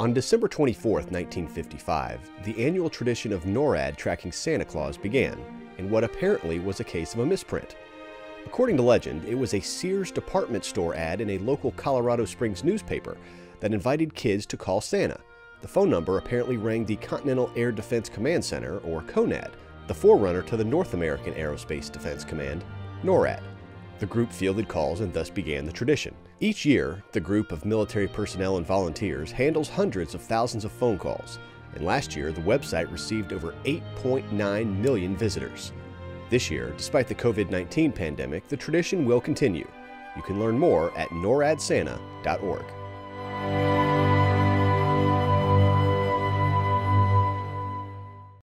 On December 24, 1955, the annual tradition of NORAD tracking Santa Claus began, in what apparently was a case of a misprint. According to legend, it was a Sears department store ad in a local Colorado Springs newspaper that invited kids to call Santa. The phone number apparently rang the Continental Air Defense Command Center, or CONAD, the forerunner to the North American Aerospace Defense Command, NORAD. The group fielded calls and thus began the tradition. Each year, the group of military personnel and volunteers handles hundreds of thousands of phone calls, and last year the website received over 8.9 million visitors. This year, despite the COVID 19 pandemic, the tradition will continue. You can learn more at noradsanta.org.